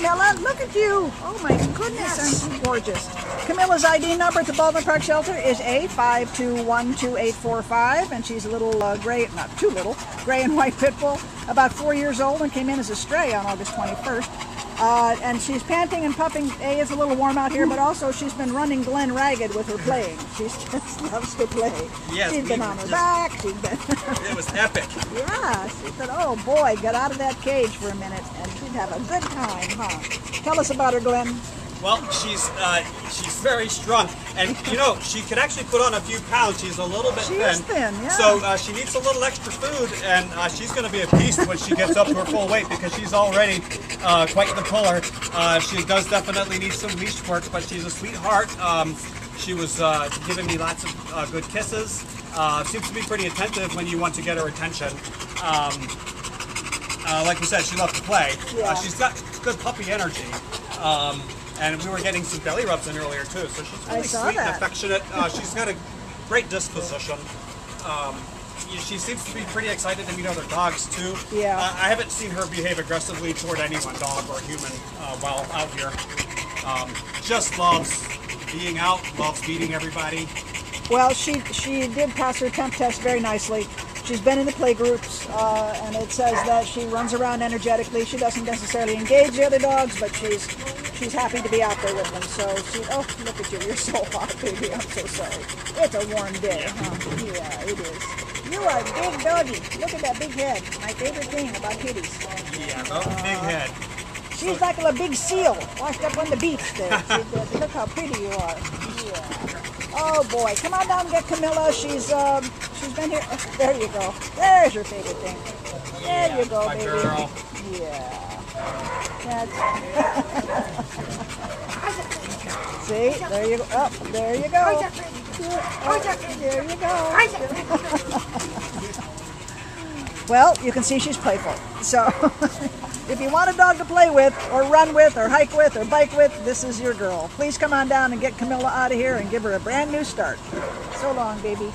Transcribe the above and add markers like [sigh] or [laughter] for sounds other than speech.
Camilla. Look at you. Oh my goodness, aren't you gorgeous? Camilla's ID number at the Baldwin Park Shelter is A5212845, and she's a little uh, gray, not too little, gray and white pit bull, about four years old, and came in as a stray on August 21st. Uh, and she's panting and puffing. A, it's a little warm out here, but also she's been running Glenn ragged with her playing. [laughs] She just loves to play. Yes, she's been on her just- back. She's been. [laughs] It was epic. Yeah, she said, oh boy, get out of that cage for a minute and she'd have a good time, huh? Tell us about her, Glenn. Well, she's uh, she's very strong, and you know she can actually put on a few pounds. She's a little bit She thin, is thin, yeah. So uh, she needs a little extra food, and uh, she's going to be a beast when she gets up to her full weight because she's already uh, quite the puller. Uh, she does definitely need some leash work, but she's a sweetheart. Um, she was uh, giving me lots of uh, good kisses. Uh, seems to be pretty attentive when you want to get her attention. Um, uh, like we said, she loves to play. Yeah. Uh, she's got good puppy energy. Um, and we were getting some belly rubs in earlier too, so she's really sweet and affectionate. Uh, she's got a great disposition. Um, she seems to be pretty excited to meet other dogs too. Yeah. Uh, I haven't seen her behave aggressively toward anyone, dog or human, uh, while out here. Um, just loves being out, loves meeting everybody. Well, she she did pass her temp test very nicely. She's been in the play groups, uh, and it says that she runs around energetically. She doesn't necessarily engage the other dogs, but she's she's happy to be out there with them. So she, oh, look at you, you're so [laughs] hot, baby. I'm so sorry. It's a warm day, huh? Yeah, it is. You are a big doggy. Look at that big head. My favorite thing about kitties. Yeah, oh, big head. She's like a big seal washed up on the beach there. [laughs] She. Look how pretty you are. Yeah. Oh boy, come on down and get Camilla. She's um, she's been here. oh, there you go. There's your favorite thing. There you go, baby. girl. Yeah. That's. [laughs] See, there you go. Up, there you go. Oh, there you go. [laughs] Well, you can see she's playful. So, [laughs] if you want a dog to play with, or run with, or hike with, or bike with, this is your girl. Please come on down and get Camilla out of here and give her a brand new start. So long, baby.